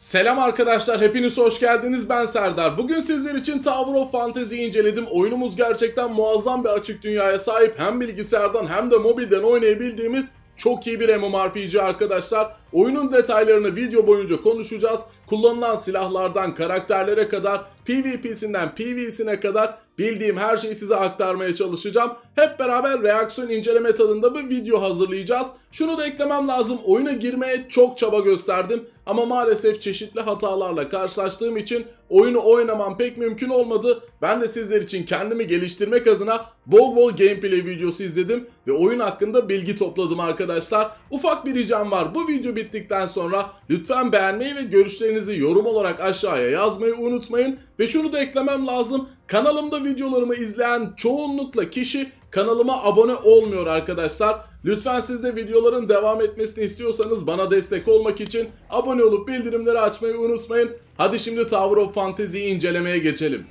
Selam arkadaşlar, hepiniz hoş geldiniz. Ben Serdar. Bugün sizler için Tower of Fantasy'yi inceledim. Oyunumuz gerçekten muazzam bir açık dünyaya sahip. Hem bilgisayardan hem de mobilden oynayabildiğimiz çok iyi bir MMORPG arkadaşlar. Oyunun detaylarını video boyunca konuşacağız. Kullanılan silahlardan karakterlere kadar, PvP'sinden PvE'sine kadar bildiğim her şeyi size aktarmaya çalışacağım. Hep beraber reaksiyon inceleme tadında bir video hazırlayacağız. Şunu da eklemem lazım. Oyuna girmeye çok çaba gösterdim ama maalesef çeşitli hatalarla karşılaştığım için oyunu oynamam pek mümkün olmadı. Ben de sizler için kendimi geliştirmek adına bol bol gameplay videosu izledim ve oyun hakkında bilgi topladım arkadaşlar. Ufak bir ricam var. Bu video bittikten sonra lütfen beğenmeyi ve görüşlerinizi yorum olarak aşağıya yazmayı unutmayın. Ve şunu da eklemem lazım. Kanalımda videolarımı izleyen çoğunlukla kişi kanalıma abone olmuyor arkadaşlar. Lütfen siz de videoların devam etmesini istiyorsanız bana destek olmak için abone olup bildirimleri açmayı unutmayın. Hadi şimdi Tower of Fantasy'yi incelemeye geçelim.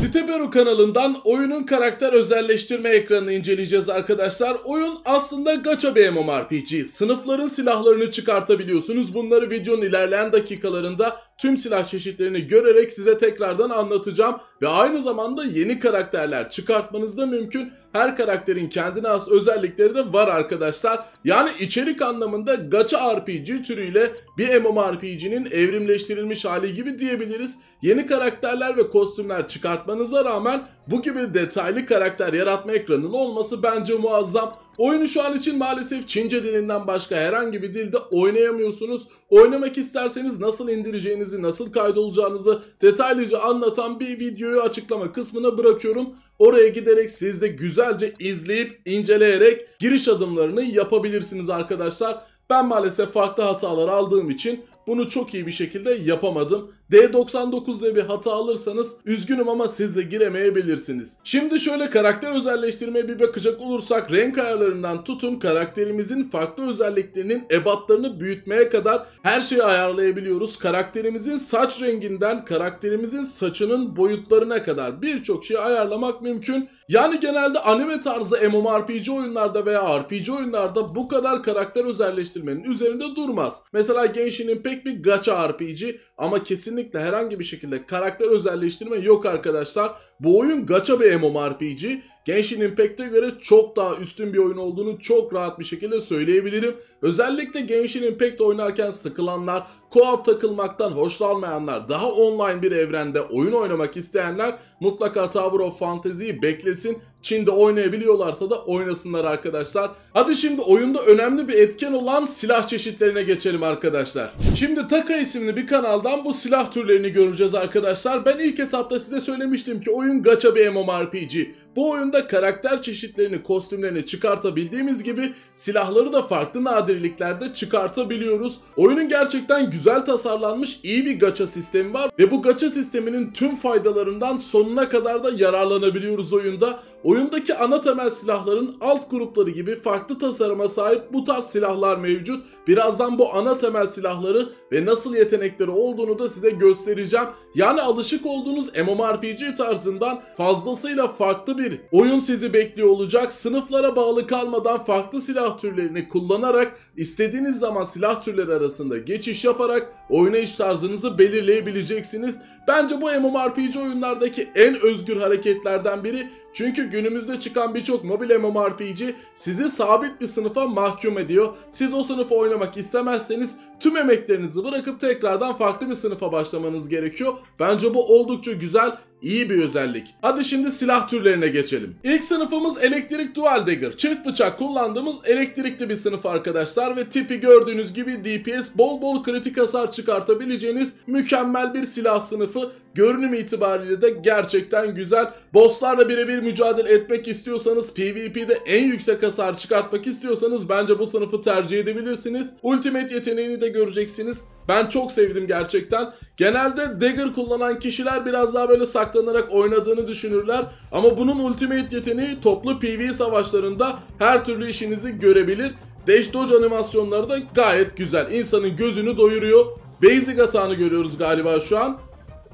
Siteberu kanalından oyunun karakter özelleştirme ekranını inceleyeceğiz arkadaşlar. Oyun aslında gacha bir MMORPG. Sınıfların silahlarını çıkartabiliyorsunuz. Bunları videonun ilerleyen dakikalarında tüm silah çeşitlerini görerek size tekrardan anlatacağım. Ve aynı zamanda yeni karakterler çıkartmanız da mümkün. Her karakterin kendine has özellikleri de var arkadaşlar. Yani içerik anlamında gacha RPG türüyle bir MMORPG'nin evrimleştirilmiş hali gibi diyebiliriz. Yeni karakterler ve kostümler çıkartmanıza rağmen bu gibi detaylı karakter yaratma ekranının olması bence muazzam. Oyunu şu an için maalesef Çince dilinden başka herhangi bir dilde oynayamıyorsunuz. Oynamak isterseniz nasıl indireceğinizi, nasıl kaydolacağınızı detaylıca anlatan bir videoyu açıklama kısmına bırakıyorum. Oraya giderek siz de güzelce izleyip inceleyerek giriş adımlarını yapabilirsiniz arkadaşlar. Ben maalesef farklı hatalar aldığım için bunu çok iyi bir şekilde yapamadım. D99'da bir hata alırsanız üzgünüm ama siz de giremeyebilirsiniz. Şimdi şöyle karakter özelleştirmeye bir bakacak olursak renk ayarlarından tutun karakterimizin farklı özelliklerinin ebatlarını büyütmeye kadar her şeyi ayarlayabiliyoruz. Karakterimizin saç renginden karakterimizin saçının boyutlarına kadar birçok şeyi ayarlamak mümkün. Yani genelde anime tarzı MMORPG oyunlarda veya RPG oyunlarda bu kadar karakter özelleştirmenin üzerinde durmaz. Mesela Genshin Impact bir gacha RPG ama kesinlikle herhangi bir şekilde karakter özelleştirme yok arkadaşlar. Bu oyun gacha bir MMORPG. Genshin Impact'e göre çok daha üstün bir oyun olduğunu çok rahat bir şekilde söyleyebilirim. Özellikle Genshin Impact oynarken sıkılanlar, co-op takılmaktan hoşlanmayanlar, daha online bir evrende oyun oynamak isteyenler mutlaka Tower of Fantasy'yi beklesin. Çin'de oynayabiliyorlarsa da oynasınlar arkadaşlar. Hadi şimdi oyunda önemli bir etken olan silah çeşitlerine geçelim arkadaşlar. Şimdi Taka isimli bir kanaldan bu silah türlerini göreceğiz arkadaşlar. Ben ilk etapta size söylemiştim ki oyun gacha bir MMORPG. Bu oyunda karakter çeşitlerini, kostümlerini çıkartabildiğimiz gibi silahları da farklı nadirliklerde çıkartabiliyoruz. Oyunun gerçekten güzel tasarlanmış iyi bir gacha sistemi var ve bu gacha sisteminin tüm faydalarından sonuna kadar da yararlanabiliyoruz oyunda. Oyundaki ana temel silahların alt grupları gibi farklı tasarıma sahip bu tarz silahlar mevcut. Birazdan bu ana temel silahları ve nasıl yetenekleri olduğunu da size göstereceğim. Yani alışık olduğunuz MMORPG tarzından fazlasıyla farklı bir oyun sizi bekliyor olacak. Sınıflara bağlı kalmadan farklı silah türlerini kullanarak istediğiniz zaman silah türleri arasında geçiş yaparak oynayış tarzınızı belirleyebileceksiniz. Bence bu MMORPG oyunlardaki en özgür hareketlerden biri çünkü günümüzde çıkan birçok mobil MMORPG sizi sabit bir sınıfa mahkum ediyor. Siz o sınıfı oynamak istemezseniz tüm emeklerinizi bırakıp tekrardan farklı bir sınıfa başlamanız gerekiyor. Bence bu oldukça güzel İyi bir özellik. Hadi şimdi silah türlerine geçelim. İlk sınıfımız elektrik dual dagger. Çift bıçak kullandığımız elektrikli bir sınıf arkadaşlar ve tipi gördüğünüz gibi DPS bol bol kritik hasar çıkartabileceğiniz mükemmel bir silah sınıfı. Görünüm itibariyle de gerçekten güzel. Bosslarla birebir mücadele etmek istiyorsanız, PvP'de en yüksek hasar çıkartmak istiyorsanız bence bu sınıfı tercih edebilirsiniz. Ultimate yeteneğini de göreceksiniz. Ben çok sevdim gerçekten. Genelde dagger kullanan kişiler biraz daha böyle saklanarak oynadığını düşünürler. Ama bunun ultimate yeteneği toplu PvE savaşlarında her türlü işinizi görebilir. Dash dodge animasyonları da gayet güzel. İnsanın gözünü doyuruyor. Basic atağını görüyoruz galiba şu an.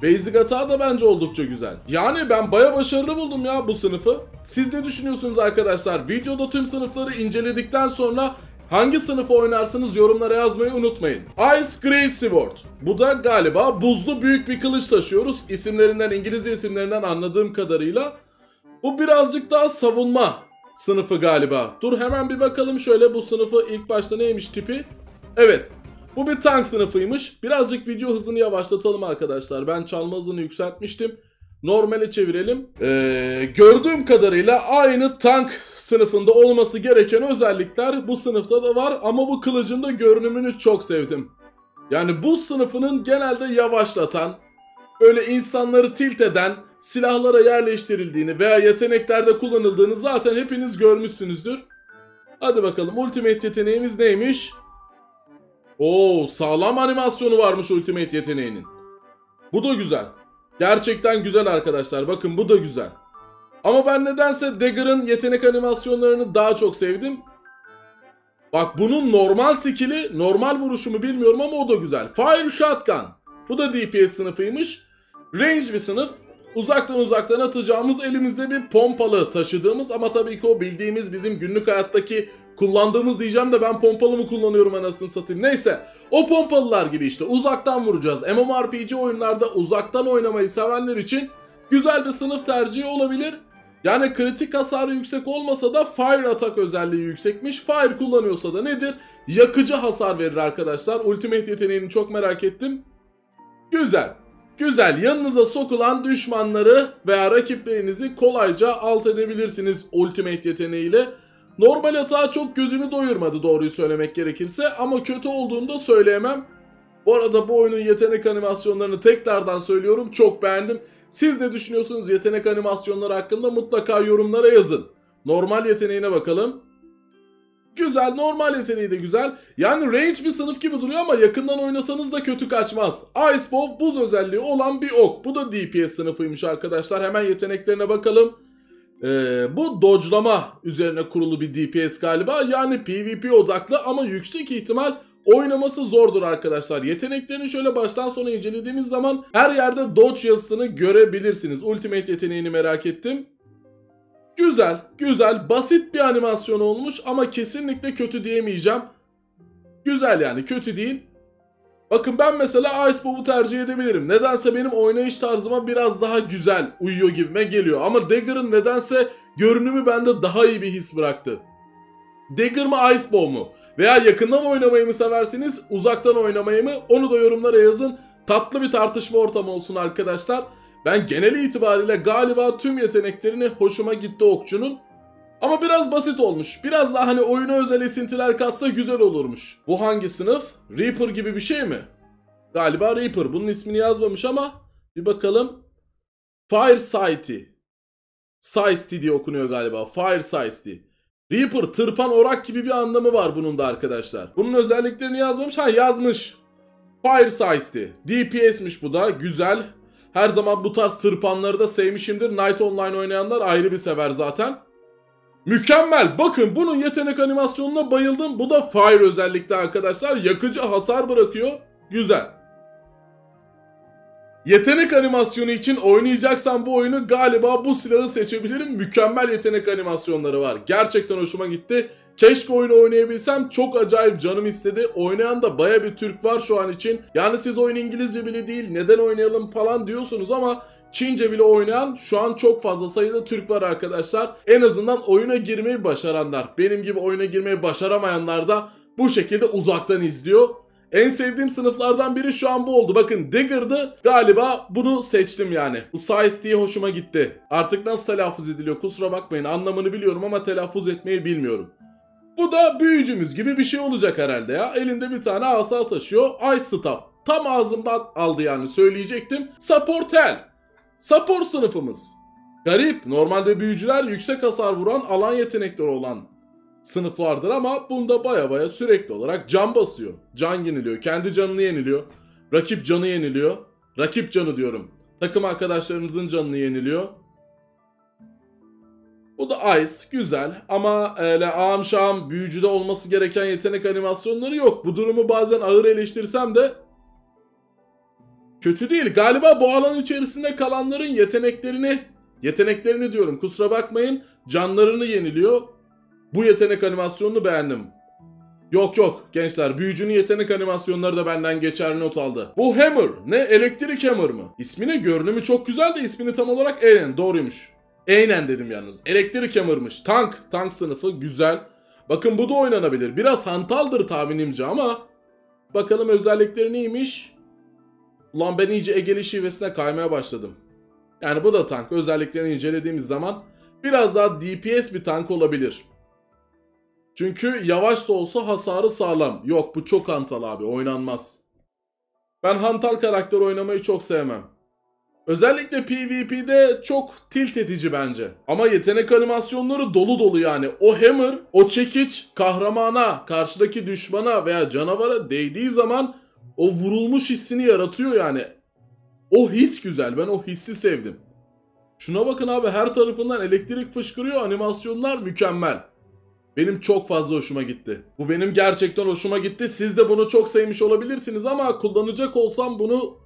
Basic hata da bence oldukça güzel. Yani ben baya başarılı buldum ya bu sınıfı. Siz ne düşünüyorsunuz arkadaşlar? Videoda tüm sınıfları inceledikten sonra Hangi sınıfı oynarsınız yorumlara yazmayı unutmayın. Ice Grey Sword. Bu da galiba buzlu büyük bir kılıç taşıyoruz. İsimlerinden İngilizce isimlerinden anladığım kadarıyla. Bu birazcık daha savunma sınıfı galiba. Dur hemen bir bakalım şöyle bu sınıfı ilk başta neymiş tipi? Evet. Bu bir tank sınıfıymış. Birazcık video hızını yavaşlatalım arkadaşlar. Ben çalma hızını yükseltmiştim. Normale çevirelim. Ee, gördüğüm kadarıyla aynı tank sınıfında olması gereken özellikler bu sınıfta da var. Ama bu kılıcın da görünümünü çok sevdim. Yani bu sınıfının genelde yavaşlatan, böyle insanları tilt eden, silahlara yerleştirildiğini veya yeteneklerde kullanıldığını zaten hepiniz görmüşsünüzdür. Hadi bakalım ultimate yeteneğimiz neymiş? Oo sağlam animasyonu varmış ultimate yeteneğinin. Bu da güzel. Gerçekten güzel arkadaşlar. Bakın bu da güzel. Ama ben nedense Dagger'ın yetenek animasyonlarını daha çok sevdim. Bak bunun normal skill'i, normal vuruşumu bilmiyorum ama o da güzel. Fire Shotgun. Bu da DPS sınıfıymış. Range bir sınıf. Uzaktan uzaktan atacağımız elimizde bir pompalı taşıdığımız ama tabii ki o bildiğimiz bizim günlük hayattaki kullandığımız diyeceğim de ben pompalı mı kullanıyorum anasını satayım. Neyse o pompalılar gibi işte uzaktan vuracağız. MMORPG oyunlarda uzaktan oynamayı sevenler için güzel bir sınıf tercihi olabilir. Yani kritik hasarı yüksek olmasa da fire atak özelliği yüksekmiş. Fire kullanıyorsa da nedir? Yakıcı hasar verir arkadaşlar. Ultimate yeteneğini çok merak ettim. Güzel. Güzel yanınıza sokulan düşmanları veya rakiplerinizi kolayca alt edebilirsiniz Ultimate yeteneğiyle. Normal hata çok gözümü doyurmadı doğruyu söylemek gerekirse ama kötü olduğunu da söyleyemem. Bu arada bu oyunun yetenek animasyonlarını tekrardan söylüyorum çok beğendim. Siz ne düşünüyorsunuz yetenek animasyonları hakkında mutlaka yorumlara yazın. Normal yeteneğine bakalım. Güzel, normal yeteneği de güzel. Yani range bir sınıf gibi duruyor ama yakından oynasanız da kötü kaçmaz. Ice Bow buz özelliği olan bir ok. Bu da DPS sınıfıymış arkadaşlar. Hemen yeteneklerine bakalım. Ee, bu dodge'lama üzerine kurulu bir DPS galiba. Yani PvP odaklı ama yüksek ihtimal oynaması zordur arkadaşlar. Yeteneklerini şöyle baştan sona incelediğimiz zaman her yerde dodge yazısını görebilirsiniz. Ultimate yeteneğini merak ettim. Güzel, güzel, basit bir animasyon olmuş ama kesinlikle kötü diyemeyeceğim. Güzel yani, kötü değil. Bakın ben mesela Ice Bow'u tercih edebilirim. Nedense benim oynayış tarzıma biraz daha güzel uyuyor gibime geliyor. Ama Dagger'ın nedense görünümü bende daha iyi bir his bıraktı. Dagger mı Ice Bow mu? Veya yakından oynamayı mı seversiniz, uzaktan oynamayı mı? Onu da yorumlara yazın. Tatlı bir tartışma ortamı olsun arkadaşlar. Ben genel itibariyle galiba tüm yeteneklerini hoşuma gitti okçunun. Ama biraz basit olmuş. Biraz daha hani oyuna özel esintiler katsa güzel olurmuş. Bu hangi sınıf? Reaper gibi bir şey mi? Galiba Reaper. Bunun ismini yazmamış ama bir bakalım. Fire Society. Society diye okunuyor galiba. Fire Society. Reaper tırpan orak gibi bir anlamı var bunun da arkadaşlar. Bunun özelliklerini yazmamış. Ha yazmış. Fire Society. DPS'miş bu da. Güzel. Her zaman bu tarz tırpanları da sevmişimdir. Night Online oynayanlar ayrı bir sever zaten. Mükemmel. Bakın bunun yetenek animasyonuna bayıldım. Bu da Fire özellikle arkadaşlar. Yakıcı hasar bırakıyor. Güzel. Yetenek animasyonu için oynayacaksan bu oyunu galiba bu silahı seçebilirim. Mükemmel yetenek animasyonları var. Gerçekten hoşuma gitti. Keşke oyunu oynayabilsem çok acayip canım istedi. Oynayan da baya bir Türk var şu an için. Yani siz oyun İngilizce bile değil neden oynayalım falan diyorsunuz ama Çince bile oynayan şu an çok fazla sayıda Türk var arkadaşlar. En azından oyuna girmeyi başaranlar. Benim gibi oyuna girmeyi başaramayanlar da bu şekilde uzaktan izliyor. En sevdiğim sınıflardan biri şu an bu oldu. Bakın Dagger'dı. Galiba bunu seçtim yani. Bu Size diye hoşuma gitti. Artık nasıl telaffuz ediliyor kusura bakmayın. Anlamını biliyorum ama telaffuz etmeyi bilmiyorum. Bu da büyücümüz gibi bir şey olacak herhalde ya. Elinde bir tane asa taşıyor. Ice Staff. Tam ağzımdan aldı yani söyleyecektim. Support Hell. Support sınıfımız. Garip. Normalde büyücüler yüksek hasar vuran alan yetenekleri olan sınıflardır ama bunda baya baya sürekli olarak can basıyor. Can yeniliyor. Kendi canını yeniliyor. Rakip canı yeniliyor. Rakip canı diyorum. Takım arkadaşlarınızın canını yeniliyor. Bu da Ice. Güzel. Ama öyle ağam şahım büyücüde olması gereken yetenek animasyonları yok. Bu durumu bazen ağır eleştirsem de kötü değil. Galiba bu alan içerisinde kalanların yeteneklerini yeteneklerini diyorum kusura bakmayın canlarını yeniliyor. Bu yetenek animasyonunu beğendim. Yok yok gençler büyücünün yetenek animasyonları da benden geçer not aldı. Bu Hammer ne elektrik Hammer mı? İsmi ne görünümü çok güzel de ismini tam olarak Eren doğruymuş. Aynen dedim yalnız. Elektrik Hammer'mış. Tank. Tank sınıfı güzel. Bakın bu da oynanabilir. Biraz hantaldır tahminimce ama bakalım özellikleri neymiş? Ulan ben iyice Egeli şivesine kaymaya başladım. Yani bu da tank. Özelliklerini incelediğimiz zaman biraz daha DPS bir tank olabilir. Çünkü yavaş da olsa hasarı sağlam. Yok bu çok hantal abi oynanmaz. Ben hantal karakter oynamayı çok sevmem. Özellikle PvP'de çok tilt edici bence. Ama yetenek animasyonları dolu dolu yani. O hammer, o çekiç kahramana, karşıdaki düşmana veya canavara değdiği zaman o vurulmuş hissini yaratıyor yani. O his güzel. Ben o hissi sevdim. Şuna bakın abi her tarafından elektrik fışkırıyor. Animasyonlar mükemmel. Benim çok fazla hoşuma gitti. Bu benim gerçekten hoşuma gitti. Siz de bunu çok sevmiş olabilirsiniz ama kullanacak olsam bunu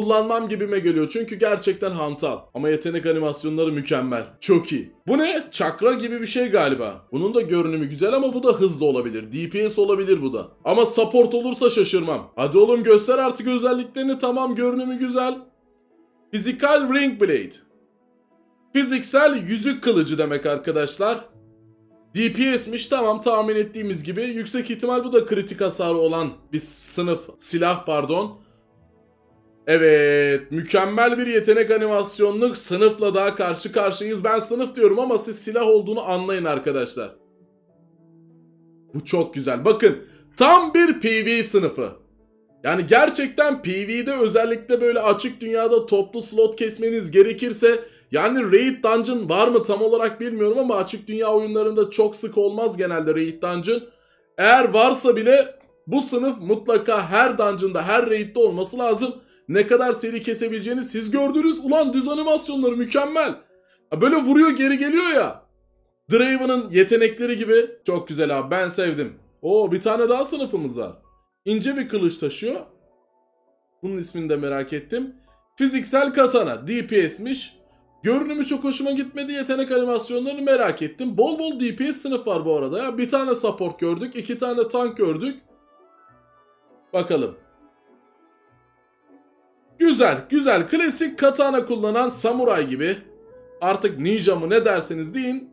kullanmam gibime geliyor. Çünkü gerçekten hantal. Ama yetenek animasyonları mükemmel. Çok iyi. Bu ne? Çakra gibi bir şey galiba. Bunun da görünümü güzel ama bu da hızlı olabilir. DPS olabilir bu da. Ama support olursa şaşırmam. Hadi oğlum göster artık özelliklerini. Tamam görünümü güzel. Physical Ring Blade. Fiziksel yüzük kılıcı demek arkadaşlar. DPS'miş tamam tahmin ettiğimiz gibi. Yüksek ihtimal bu da kritik hasarı olan bir sınıf silah pardon. Evet mükemmel bir yetenek animasyonluk sınıfla daha karşı karşıyayız. Ben sınıf diyorum ama siz silah olduğunu anlayın arkadaşlar. Bu çok güzel. Bakın tam bir PV sınıfı. Yani gerçekten Pv'de özellikle böyle açık dünyada toplu slot kesmeniz gerekirse yani Raid Dungeon var mı tam olarak bilmiyorum ama açık dünya oyunlarında çok sık olmaz genelde Raid Dungeon. Eğer varsa bile bu sınıf mutlaka her dungeon'da her raid'de olması lazım. Ne kadar seri kesebileceğini siz gördünüz. Ulan düz animasyonları mükemmel. Böyle vuruyor geri geliyor ya. Draven'ın yetenekleri gibi. Çok güzel abi ben sevdim. Oo bir tane daha sınıfımız var. İnce bir kılıç taşıyor. Bunun ismini de merak ettim. Fiziksel katana. DPS'miş. Görünümü çok hoşuma gitmedi. Yetenek animasyonlarını merak ettim. Bol bol DPS sınıf var bu arada ya. Bir tane support gördük. iki tane tank gördük. Bakalım. Güzel, güzel. Klasik katana kullanan samuray gibi. Artık ninja mı ne derseniz deyin.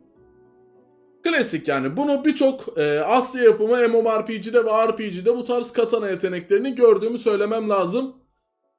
Klasik yani. Bunu birçok e, Asya yapımı MMORPG'de ve RPG'de bu tarz katana yeteneklerini gördüğümü söylemem lazım.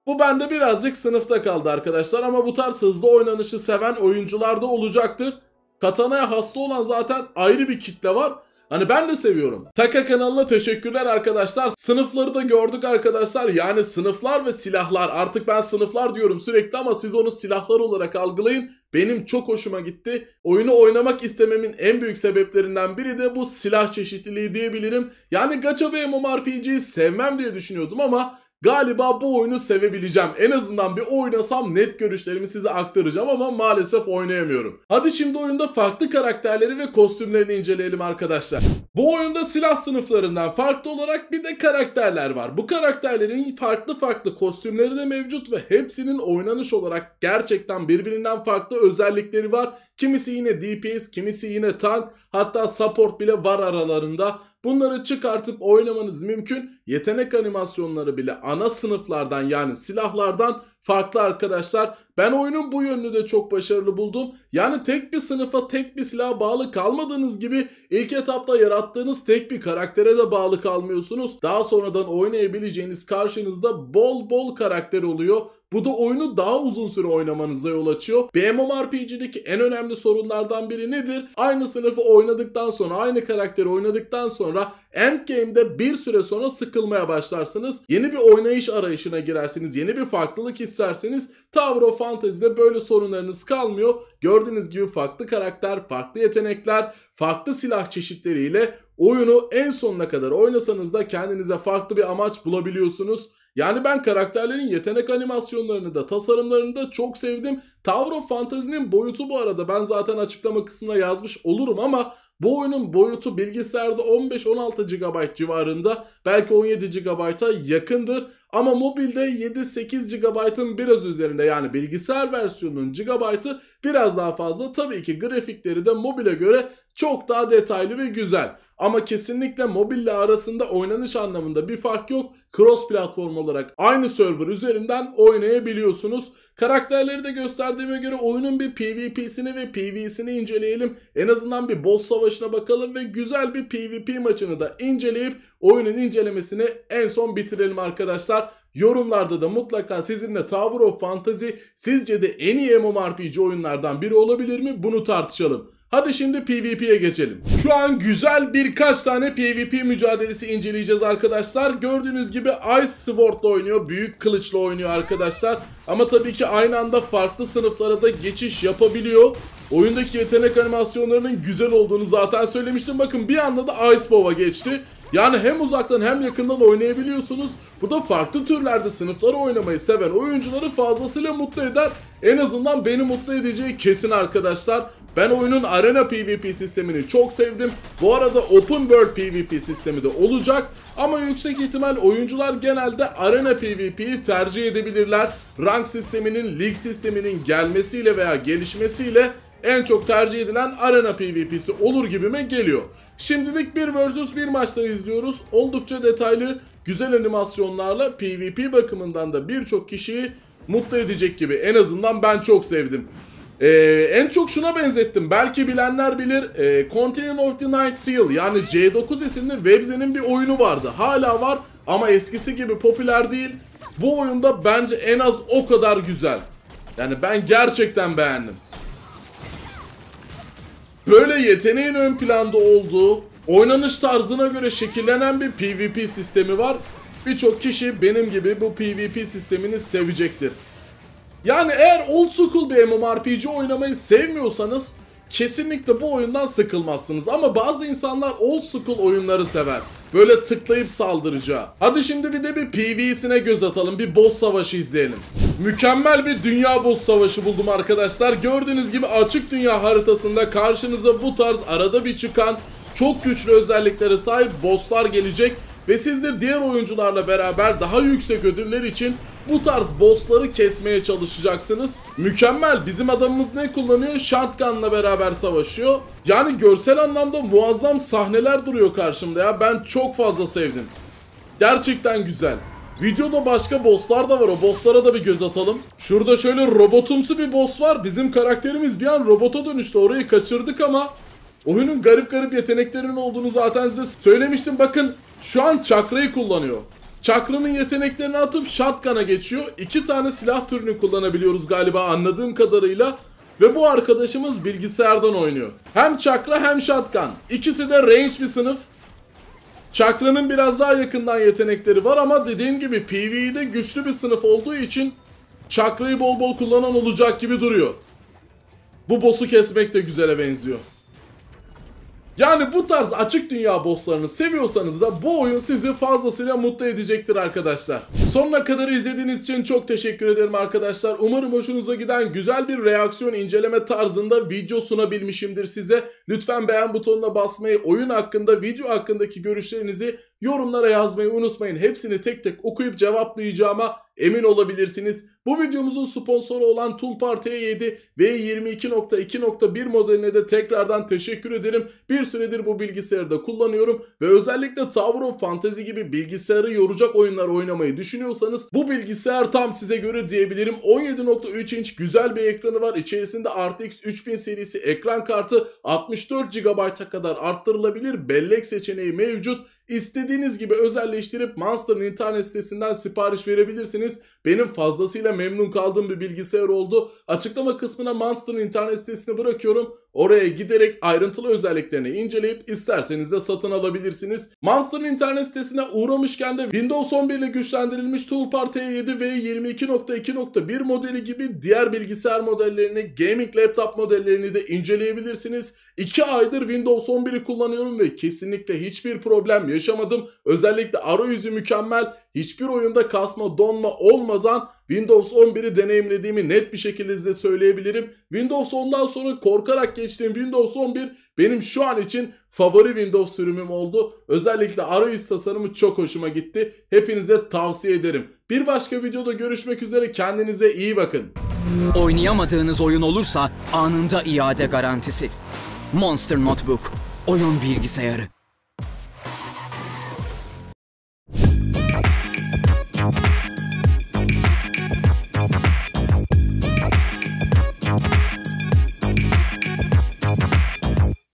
Bu bende birazcık sınıfta kaldı arkadaşlar ama bu tarz hızlı oynanışı seven oyuncular da olacaktır. Katana'ya hasta olan zaten ayrı bir kitle var. Hani ben de seviyorum. Taka kanalına teşekkürler arkadaşlar. Sınıfları da gördük arkadaşlar. Yani sınıflar ve silahlar. Artık ben sınıflar diyorum sürekli ama siz onu silahlar olarak algılayın. Benim çok hoşuma gitti. Oyunu oynamak istememin en büyük sebeplerinden biri de bu silah çeşitliliği diyebilirim. Yani gacha ve MMORPG'yi sevmem diye düşünüyordum ama Galiba bu oyunu sevebileceğim. En azından bir oynasam net görüşlerimi size aktaracağım ama maalesef oynayamıyorum. Hadi şimdi oyunda farklı karakterleri ve kostümlerini inceleyelim arkadaşlar. Bu oyunda silah sınıflarından farklı olarak bir de karakterler var. Bu karakterlerin farklı farklı kostümleri de mevcut ve hepsinin oynanış olarak gerçekten birbirinden farklı özellikleri var. Kimisi yine DPS, kimisi yine tank, hatta support bile var aralarında. Bunları çıkartıp oynamanız mümkün. Yetenek animasyonları bile ana sınıflardan yani silahlardan farklı arkadaşlar. Ben oyunun bu yönünü de çok başarılı buldum. Yani tek bir sınıfa tek bir silaha bağlı kalmadığınız gibi ilk etapta yarattığınız tek bir karaktere de bağlı kalmıyorsunuz. Daha sonradan oynayabileceğiniz karşınızda bol bol karakter oluyor. Bu da oyunu daha uzun süre oynamanıza yol açıyor. Bir MMORPG'deki en önemli sorunlardan biri nedir? Aynı sınıfı oynadıktan sonra, aynı karakteri oynadıktan sonra endgame'de bir süre sonra sıkılmaya başlarsınız. Yeni bir oynayış arayışına girersiniz. Yeni bir farklılık isterseniz Tower of Fantasy'de böyle sorunlarınız kalmıyor. Gördüğünüz gibi farklı karakter, farklı yetenekler, farklı silah çeşitleriyle oyunu en sonuna kadar oynasanız da kendinize farklı bir amaç bulabiliyorsunuz. Yani ben karakterlerin yetenek animasyonlarını da tasarımlarını da çok sevdim. Tower of Fantasy'nin boyutu bu arada ben zaten açıklama kısmına yazmış olurum ama bu oyunun boyutu bilgisayarda 15-16 GB civarında belki 17 GB'a yakındır ama mobilde 7-8 GB'ın biraz üzerinde yani bilgisayar versiyonunun GB'ı biraz daha fazla tabii ki grafikleri de mobile göre çok daha detaylı ve güzel. ama kesinlikle mobille arasında oynanış anlamında bir fark yok. Cross platform olarak aynı server üzerinden oynayabiliyorsunuz. Karakterleri de gösterdiğime göre oyunun bir PvP'sini ve PvE'sini inceleyelim. En azından bir boss savaşına bakalım ve güzel bir PvP maçını da inceleyip oyunun incelemesini en son bitirelim arkadaşlar. Yorumlarda da mutlaka sizinle Tower of Fantasy sizce de en iyi MMORPG oyunlardan biri olabilir mi? Bunu tartışalım. Hadi şimdi PvP'ye geçelim. Şu an güzel birkaç tane PvP mücadelesi inceleyeceğiz arkadaşlar. Gördüğünüz gibi Ice Sword'la oynuyor, büyük kılıçla oynuyor arkadaşlar. Ama tabii ki aynı anda farklı sınıflara da geçiş yapabiliyor. Oyundaki yetenek animasyonlarının güzel olduğunu zaten söylemiştim. Bakın bir anda da Ice Bow'a geçti. Yani hem uzaktan hem yakından oynayabiliyorsunuz. Bu da farklı türlerde sınıfları oynamayı seven oyuncuları fazlasıyla mutlu eder. En azından beni mutlu edeceği kesin arkadaşlar. Ben oyunun arena PvP sistemini çok sevdim. Bu arada open world PvP sistemi de olacak. Ama yüksek ihtimal oyuncular genelde arena PvP'yi tercih edebilirler. Rank sisteminin, lig sisteminin gelmesiyle veya gelişmesiyle en çok tercih edilen arena PvP'si olur gibime geliyor. Şimdilik bir vs 1 maçları izliyoruz. Oldukça detaylı, güzel animasyonlarla PvP bakımından da birçok kişiyi mutlu edecek gibi. En azından ben çok sevdim. Ee, en çok şuna benzettim. Belki bilenler bilir. E, Continent of the Night Seal yani C9 isimli Webze'nin bir oyunu vardı. Hala var ama eskisi gibi popüler değil. Bu oyunda bence en az o kadar güzel. Yani ben gerçekten beğendim. Böyle yeteneğin ön planda olduğu, oynanış tarzına göre şekillenen bir PvP sistemi var. Birçok kişi benim gibi bu PvP sistemini sevecektir. Yani eğer old school bir MMORPG oynamayı sevmiyorsanız kesinlikle bu oyundan sıkılmazsınız. Ama bazı insanlar old school oyunları sever. Böyle tıklayıp saldıracağı. Hadi şimdi bir de bir PvE'sine göz atalım. Bir boss savaşı izleyelim. Mükemmel bir dünya boss savaşı buldum arkadaşlar. Gördüğünüz gibi açık dünya haritasında karşınıza bu tarz arada bir çıkan çok güçlü özelliklere sahip bosslar gelecek. Ve siz de diğer oyuncularla beraber daha yüksek ödüller için bu tarz bossları kesmeye çalışacaksınız. Mükemmel. Bizim adamımız ne kullanıyor? Shotgun'la beraber savaşıyor. Yani görsel anlamda muazzam sahneler duruyor karşımda ya. Ben çok fazla sevdim. Gerçekten güzel. Videoda başka bosslar da var. O bosslara da bir göz atalım. Şurada şöyle robotumsu bir boss var. Bizim karakterimiz bir an robota dönüştü. Orayı kaçırdık ama oyunun garip garip yeteneklerinin olduğunu zaten size söylemiştim. Bakın şu an çakrayı kullanıyor. Çakranın yeteneklerini atıp shotgun'a geçiyor. İki tane silah türünü kullanabiliyoruz galiba anladığım kadarıyla. Ve bu arkadaşımız bilgisayardan oynuyor. Hem çakra hem shotgun. İkisi de range bir sınıf. Çakra'nın biraz daha yakından yetenekleri var ama dediğim gibi PvE'de güçlü bir sınıf olduğu için Çakra'yı bol bol kullanan olacak gibi duruyor. Bu boss'u kesmek de güzele benziyor. Yani bu tarz açık dünya bosslarını seviyorsanız da bu oyun sizi fazlasıyla mutlu edecektir arkadaşlar. Sonuna kadar izlediğiniz için çok teşekkür ederim arkadaşlar. Umarım hoşunuza giden güzel bir reaksiyon inceleme tarzında video sunabilmişimdir size. Lütfen beğen butonuna basmayı, oyun hakkında, video hakkındaki görüşlerinizi yorumlara yazmayı unutmayın. Hepsini tek tek okuyup cevaplayacağıma emin olabilirsiniz. Bu videomuzun sponsoru olan Tulpar T7 V22.2.1 modeline de tekrardan teşekkür ederim. Bir süredir bu bilgisayarı da kullanıyorum ve özellikle Tower of Fantasy gibi bilgisayarı yoracak oyunlar oynamayı düşünüyorsanız bu bilgisayar tam size göre diyebilirim. 17.3 inç güzel bir ekranı var. İçerisinde RTX 3000 serisi ekran kartı 64 GB'a kadar arttırılabilir. Bellek seçeneği mevcut. İstediğiniz gibi özelleştirip Monster'ın internet sitesinden sipariş verebilirsiniz. Benim fazlasıyla memnun kaldığım bir bilgisayar oldu. Açıklama kısmına Monster'ın internet sitesini bırakıyorum. Oraya giderek ayrıntılı özelliklerini inceleyip isterseniz de satın alabilirsiniz. Monster'ın internet sitesine uğramışken de Windows 11 ile güçlendirilmiş Toolbar T7 ve 22.2.1 modeli gibi diğer bilgisayar modellerini, gaming laptop modellerini de inceleyebilirsiniz. 2 aydır Windows 11'i kullanıyorum ve kesinlikle hiçbir problem yaşamadım. Özellikle arayüzü mükemmel. Hiçbir oyunda kasma, donma olmadan Windows 11'i deneyimlediğimi net bir şekilde size söyleyebilirim. Windows 10'dan sonra korkarak geçtiğim Windows 11 benim şu an için favori Windows sürümüm oldu. Özellikle arayüz tasarımı çok hoşuma gitti. Hepinize tavsiye ederim. Bir başka videoda görüşmek üzere kendinize iyi bakın. Oynayamadığınız oyun olursa anında iade garantisi. Monster Notebook. Oyun bilgisayarı.